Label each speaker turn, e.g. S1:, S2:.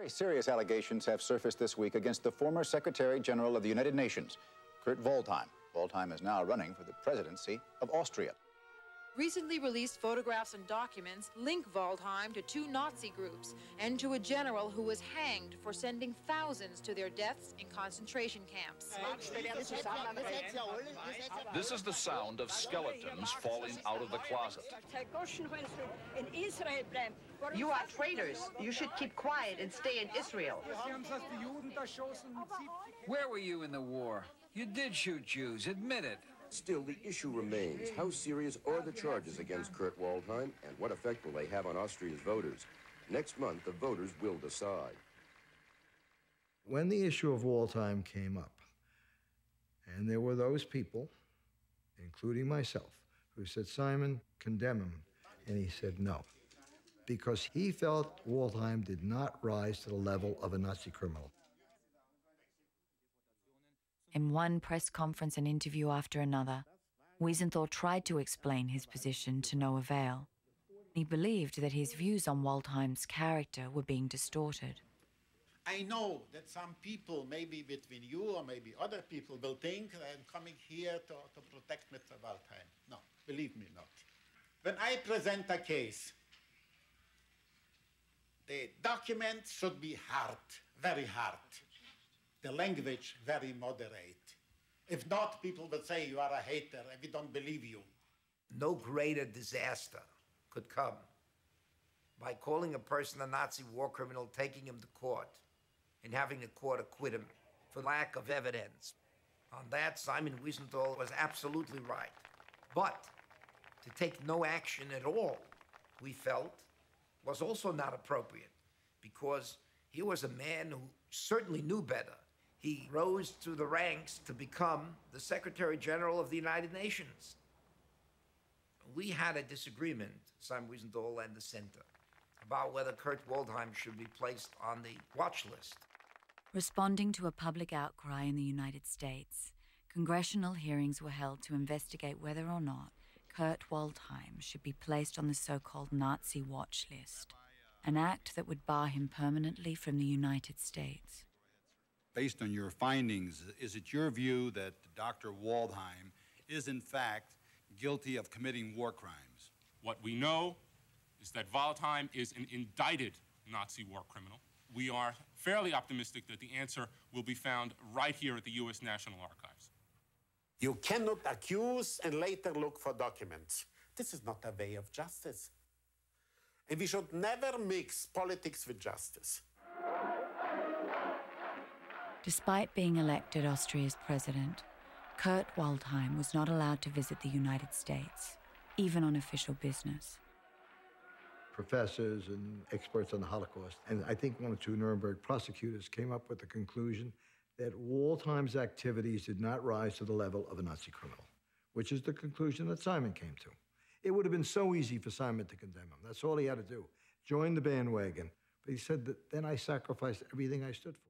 S1: Very serious allegations have surfaced this week against the former Secretary General of the United Nations, Kurt Waldheim. Waldheim is now running for the presidency of Austria.
S2: Recently released photographs and documents link Waldheim to two Nazi groups and to a general who was hanged for sending thousands to their deaths in concentration camps.
S3: This is the sound of skeletons falling out of the closet.
S4: You are traitors. You should keep quiet and stay in Israel.
S5: Where were you in the war? You did shoot Jews, admit it.
S6: Still, the issue remains. How serious are the charges against Kurt Waldheim, and what effect will they have on Austria's voters? Next month, the voters will decide.
S7: When the issue of Waldheim came up, and there were those people, including myself, who said, Simon, condemn him. And he said no, because he felt Waldheim did not rise to the level of a Nazi criminal.
S8: In one press conference and interview after another, Wiesenthal tried to explain his position to no avail. He believed that his views on Waldheim's character were being distorted.
S9: I know that some people, maybe between you or maybe other people, will think that I'm coming here to, to protect Mr. Waldheim. No, believe me not. When I present a case, the document should be hard, very hard the language very moderate. If not, people will say you are a hater and we don't believe you.
S10: No greater disaster could come by calling a person a Nazi war criminal, taking him to court, and having the court acquit him for lack of evidence. On that, Simon Wiesenthal was absolutely right. But to take no action at all, we felt, was also not appropriate because he was a man who certainly knew better he rose through the ranks to become the Secretary General of the United Nations. We had a disagreement, Simon Wiesenthal and the Center, about whether Kurt Waldheim should be placed on the watch list.
S8: Responding to a public outcry in the United States, congressional hearings were held to investigate whether or not Kurt Waldheim should be placed on the so called Nazi watch list, an act that would bar him permanently from the United States
S11: based on your findings, is it your view that Dr. Waldheim is in fact guilty of committing war crimes?
S12: What we know is that Waldheim is an indicted Nazi war criminal. We are fairly optimistic that the answer will be found right here at the U.S. National Archives.
S9: You cannot accuse and later look for documents. This is not a way of justice. And we should never mix politics with justice.
S8: Despite being elected Austria's president, Kurt Waldheim was not allowed to visit the United States, even on official business.
S7: Professors and experts on the Holocaust, and I think one or two Nuremberg prosecutors came up with the conclusion that Waldheim's activities did not rise to the level of a Nazi criminal, which is the conclusion that Simon came to. It would have been so easy for Simon to condemn him. That's all he had to do. Join the bandwagon. But he said that then I sacrificed everything I stood for.